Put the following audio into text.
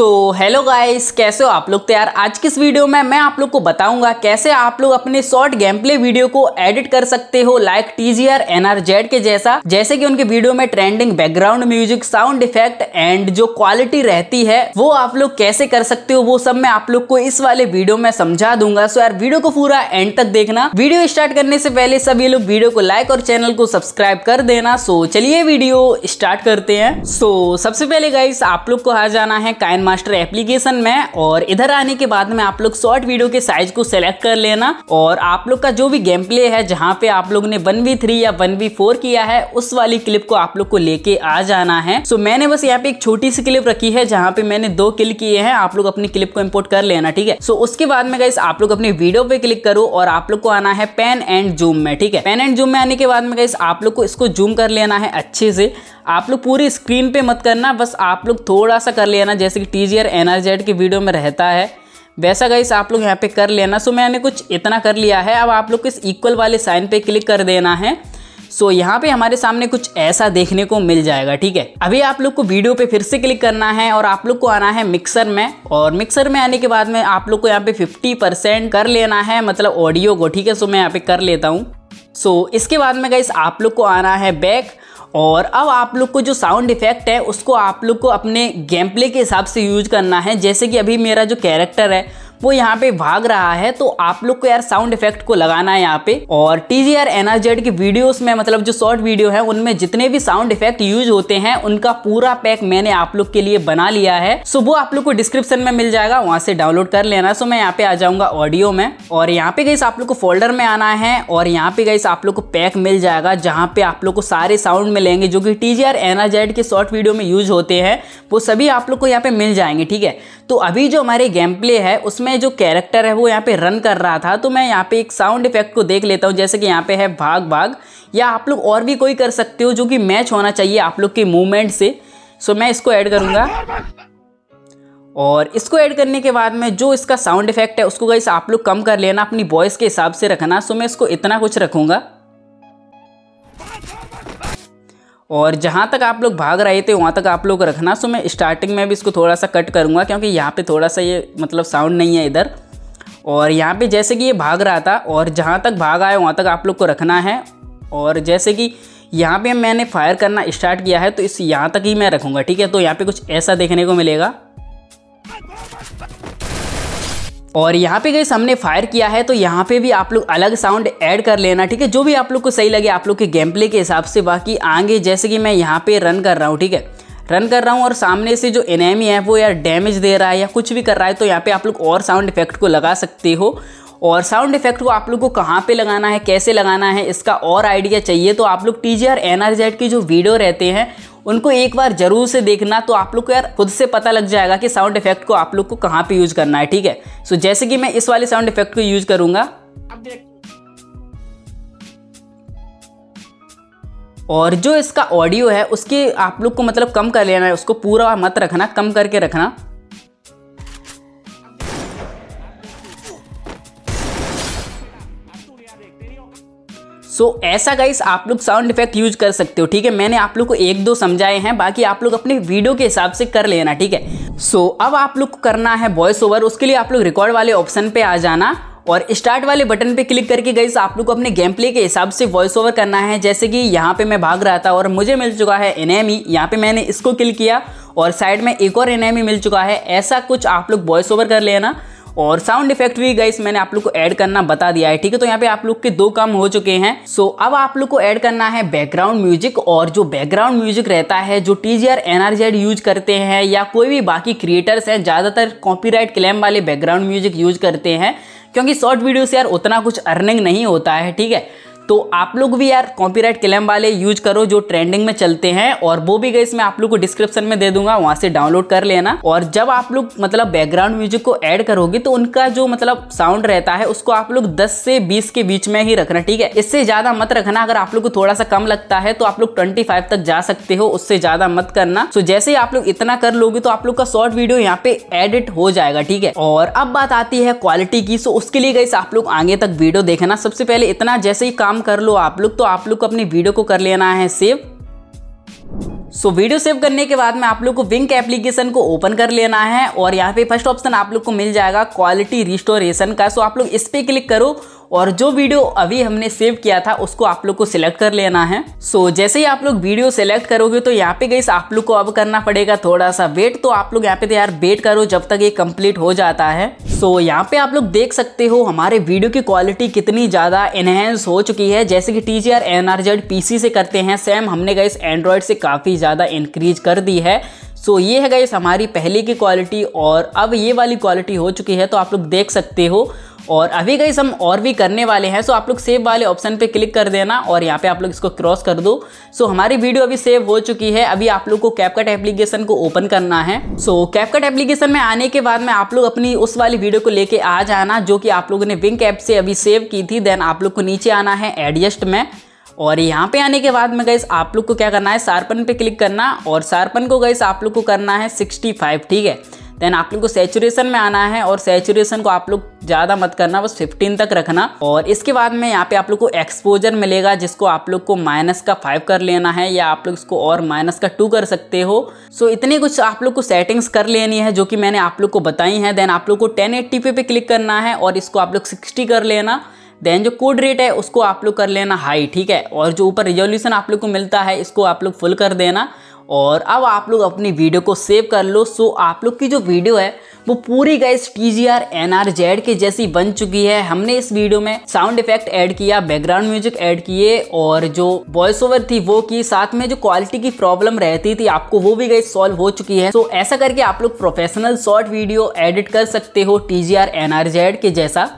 So hello guys कैसे हो आप लोग तो यार आज की इस वीडियो में मैं आप लोग को बताऊँगा कैसे आप लोग अपने शॉर्ट गेम प्ले वीडियो को एडिट कर सकते हो लाइक टीजीआर एनआरजेड के जैसा। जैसे कि उनके वीडियो में trending background music sound effect and जो क्वालिटी रहती है, वो आप लोग कैसे कर सकते हो, वो सब मैं आप लोग को इस वाले वीडियो में समझा दूँगा। सो यार वीडियो को पूरा एंड तक देखना। वीडियो स्टार्ट करने से पहले सभी लोग वीडियो को लाइक और चैनल को सब्सक्राइब कर देना। सो चलिए वीडियो स्टार्ट करते हैं। सो सबसे पहले गाइस आप लोग को आ जाना है काइन मास्टर एप्लीकेशन में और इधर आने के बाद में आप लोग शॉर्ट वीडियो के साइज़ को सिलेक्ट कर लेना और आप लोग का जो भी गेम प्ले है, जहाँ पे आप लोग ने वन वी थ्री या वन वी फोर किया है, उस वाली क्लिप को आप लोग को लेके आ जाना है। सो मैंने बस यहाँ पे एक छोटी सी क्लिप रखी है, जहाँ पे मैंने दो किल किए हैं, आप लोग अपनी क्लिप को इम्पोर्ट कर लेना, ठीक है? सो उसके बाद में गाइस आप लोग अपनी वीडियो पे क्लिक करो और आप लोग को आना है पेन एंड जूम में, ठीक है? पेन एंड जूम में आने के बाद में गाइस आप लोग को इसको जूम कर लेना है अच्छे से। आप लोग पूरी स्क्रीन पे मत करना, बस आप लोग थोड़ा सा कर लेना, जैसे कि टीजीआर एनआरजेड की वीडियो में रहता है। वैसा गाइस आप लोग यहाँ पे कर लेना। सो मैंने कुछ इतना कर लिया है। अब आप लोग को इस इक्वल वाले साइन पे क्लिक कर देना है। सो यहाँ पे हमारे सामने कुछ ऐसा देखने को मिल जाएगा, ठीक है? अभी आप लोग को वीडियो पे फिर से क्लिक करना है और आप लोग को आना है मिक्सर में। और मिक्सर में आने के बाद में आप लोग को यहाँ पे 50 परसेंट कर लेना है मतलब ऑडियो को, ठीक है? सो मैं यहाँ पे कर लेता हूँ। सो इसके बाद में गाइस आप लोग को आना है बैक और अब आप लोग को जो साउंड इफ़ेक्ट है, उसको आप लोग को अपने गेम प्ले के हिसाब से यूज़ करना है। जैसे कि अभी मेरा जो कैरेक्टर है वो यहाँ पे भाग रहा है तो आप लोग को यार साउंड इफ़ेक्ट को लगाना है यहाँ पे। और टी जी आर एनआरजेड की वीडियोस में मतलब जो शॉर्ट वीडियो है, उनमें जितने भी साउंड इफ़ेक्ट यूज़ होते हैं, उनका पूरा पैक मैंने आप लोग के लिए बना लिया है। सो वो आप लोग को डिस्क्रिप्शन में मिल जाएगा, वहाँ से डाउनलोड कर लेना। सो मैं यहाँ पे आ जाऊँगा ऑडियो में। और यहाँ पे गई आप लोग को फोल्डर में आना है, और यहाँ पे गई आप लोग को पैक मिल जाएगा, जहाँ पे आप लोग को सारे साउंड मिलेंगे, जो कि टी जी आर एनआरजेड के शॉर्ट वीडियो में यूज़ होते हैं, वो सभी आप लोग को यहाँ पे मिल जाएँगे, ठीक है? तो अभी जो हमारे गेम प्ले है, उसमें जो कैरेक्टर है, वो यहाँ पे रन कर रहा था तो मैं यहाँ पे एक साउंड इफ़ेक्ट को देख लेता हूँ, जैसे कि यहाँ पे है भाग भाग, या आप लोग और भी कोई कर सकते हो जो कि मैच होना चाहिए आप लोग के मूवमेंट से। सो मैं इसको ऐड करूँगा। और इसको ऐड करने के बाद में जो इसका साउंड इफ़ेक्ट है, उसको गई आप लोग कम कर लेना, अपनी वॉइस के हिसाब से रखना। सो मैं इसको इतना कुछ रखूँगा। और जहाँ तक आप लोग भाग रहे थे, वहाँ तक आप लोग रखना। सो मैं स्टार्टिंग में भी इसको थोड़ा सा कट करूँगा, क्योंकि यहाँ पे थोड़ा सा ये मतलब साउंड नहीं है इधर। और यहाँ पे जैसे कि ये भाग रहा था, और जहाँ तक भाग आए वहाँ तक आप लोग को रखना है। और जैसे कि यहाँ पे मैंने फायर करना स्टार्ट किया है तो इस यहाँ तक ही मैं रखूँगा, ठीक है? तो यहाँ पे कुछ ऐसा देखने को मिलेगा। और यहाँ पे गई हमने फायर किया है तो यहाँ पे भी आप लोग अलग साउंड ऐड कर लेना, ठीक है? जो भी आप लोग को सही लगे, आप लोग के गेम प्ले के हिसाब से बाकी आगे, जैसे कि मैं यहाँ पे रन कर रहा हूँ, ठीक है? रन कर रहा हूँ और सामने से जो एनेमी है, वो यार डैमेज दे रहा है या कुछ भी कर रहा है तो यहाँ पे आप लोग और साउंड इफ़ेक्ट को लगा सकते हो। और साउंड इफ़ेक्ट को आप लोग को कहाँ पे लगाना है कैसे लगाना है इसका और आइडिया चाहिए तो आप लोग T G R N R Z की जो वीडियो रहते हैं उनको एक बार ज़रूर से देखना तो आप लोग को यार खुद से पता लग जाएगा कि साउंड इफ़ेक्ट को आप लोग को कहाँ पे यूज़ करना है ठीक है? सो जैसे कि मैं इस वाले साउंड इफ़ेक्ट को यूज़ करूँगा। और जो इसका ऑडियो है उसके आप लोग को मतलब कम कर लेना है उसको पूरा मत रखना कम करके रखना। सो so, ऐसा गाइस आप लोग साउंड इफ़ेक्ट यूज़ कर सकते हो ठीक है? मैंने आप लोग को एक दो समझाए हैं बाकी आप लोग अपने वीडियो के हिसाब से कर लेना ठीक है? सो so, अब आप लोग को करना है वॉइस ओवर उसके लिए आप लोग रिकॉर्ड वाले ऑप्शन पे आ जाना और स्टार्ट वाले बटन पे क्लिक करके गई आप लोग को अपने गेम प्ले के हिसाब से वॉइस ओवर करना है। जैसे कि यहाँ पे मैं भाग रहा था और मुझे मिल चुका है एनेमी यहाँ पे मैंने इसको क्लिक किया और साइड में एक और एनेमी मिल चुका है। ऐसा कुछ आप लोग वॉइस ओवर कर लेना। और साउंड इफ़ेक्ट भी गाइस मैंने आप लोग को ऐड करना बता दिया है, ठीक है? तो यहाँ पे आप लोग के दो काम हो चुके हैं। सो अब आप लोग को ऐड करना है बैकग्राउंड म्यूज़िक और जो बैकग्राउंड म्यूज़िक रहता है, जो T G R N R Z use करते हैं या कोई भी बाकी क्रिएटर्स हैं, ज़्यादातर कॉपीराइट क्लेम वाले बैकग्राउंड म्यूज़िक यूज़ करते हैं, क्योंकि शॉर्ट वीडियो से यार उतना कुछ अर्निंग नहीं होता है, ठीक है? तो आप लोग भी यार कॉपीराइट क्लेम वाले यूज़ करो जो ट्रेंडिंग में चलते हैं और वो भी गई इसमें आप लोग को डिस्क्रिप्शन में दे दूँगा, वहाँ से डाउनलोड कर लेना। और जब आप लोग मतलब बैकग्राउंड म्यूज़िक को ऐड करोगे तो उनका जो मतलब साउंड रहता है, उसको आप लोग 10 से 20 के बीच में ही रखना, ठीक है? इससे ज़्यादा मत रखना, अगर आप लोग को थोड़ा सा कम लगता है तो आप लोग ट्वेंटी तक जा सकते हो, उससे ज़्यादा मत करना। सो जैसे ही आप लोग इतना कर लोगे तो आप लोग का शॉर्ट वीडियो यहाँ पे एडिट हो जाएगा, ठीक है? और अब बात आती है क्वालिटी की सो उसके लिए गई आप लोग आगे तक वीडियो देखना। सबसे पहले इतना, जैसे ही काम कर लो आप लोग तो आप लोग को अपनी वीडियो को कर लेना है save. So so, video save करने के बाद में आप लोग को विंक एप्लीकेशन को ओपन कर लेना है और यहाँ पे फ़र्स्ट ऑप्शन आप लोग को मिल जाएगा क्वालिटी रिस्टोरेशन का। सो so, आप लोग इस पर क्लिक करो और जो वीडियो अभी हमने सेव किया था उसको आप लोग को सिलेक्ट कर लेना है। सो so, जैसे ही आप लोग वीडियो सिलेक्ट करोगे तो यहाँ पे गई आप लोग को अब करना पड़ेगा थोड़ा सा वेट तो आप लोग यहाँ पे तो यार वेट करो जब तक ये कंप्लीट हो जाता है। सो so, यहाँ पे आप लोग देख सकते हो हमारे वीडियो की क्वालिटी कितनी ज़्यादा एनहेंस हो चुकी है। जैसे कि T G R N R Z P से करते हैं सेम हमने गई एंड्रॉयड से काफ़ी ज़्यादा इंक्रीज कर दी है। सो so, ये है गाइस हमारी पहले की क्वालिटी और अब ये वाली क्वालिटी हो चुकी है तो आप लोग देख सकते हो। और अभी गई हम और भी करने वाले हैं सो आप लोग सेव वाले ऑप्शन पे क्लिक कर देना और यहाँ पे आप लोग इसको क्रॉस कर दो। सो हमारी वीडियो अभी सेव हो चुकी है, अभी आप लोग को कैपकट एप्लीकेशन को ओपन करना है। सो कैपकट एप्लीकेशन में आने के बाद में आप लोग अपनी उस वाली वीडियो को लेके आ जाना, जो कि आप लोगों ने विंक ऐप से अभी सेव की थी देन आप लोग को नीचे आना है एडजस्ट में। और यहाँ पे आने के बाद में गैस आप लोग को क्या करना है सार्पन पे क्लिक करना और सार्पन को गैस आप लोग को करना है 65 ठीक है? देन आप लोग को सेचुरेशन में आना है और सेचुरेशन को आप लोग ज़्यादा मत करना बस 15 तक रखना। और इसके बाद में यहाँ पे आप लोग को एक्सपोजर मिलेगा जिसको आप लोग को माइनस का फाइव कर लेना है या आप लोग इसको और माइनस का टू कर सकते हो। सो so, इतनी कुछ आप लोग को सेटिंग्स कर लेनी है जो कि मैंने आप लोग को बताई है। देन आप लोग को टेन पे, पे क्लिक करना है और इसको आप लोग सिक्सटी कर लेना। देन जो कोड रेट है उसको आप लोग कर लेना हाई ठीक है? और जो ऊपर रिजोल्यूशन आप लोग को मिलता है इसको आप लोग फुल कर देना। और अब आप लोग अपनी वीडियो को सेव कर लो। सो आप लोग की जो वीडियो है, वो पूरी guys T G R N R Z के जैसी बन चुकी है। हमने इस वीडियो में साउंड इफ़ेक्ट ऐड किया बैकग्राउंड म्यूज़िक ऐड किए और जो वॉइस ओवर थी वो की। साथ में जो क्वालिटी की प्रॉब्लम रहती थी, आपको वो भी गाइस सॉल्व हो चुकी है। तो ऐसा करके आप लोग प्रोफेशनल शॉर्ट वीडियो एडिट कर सकते हो T G R N R Z के जैसा।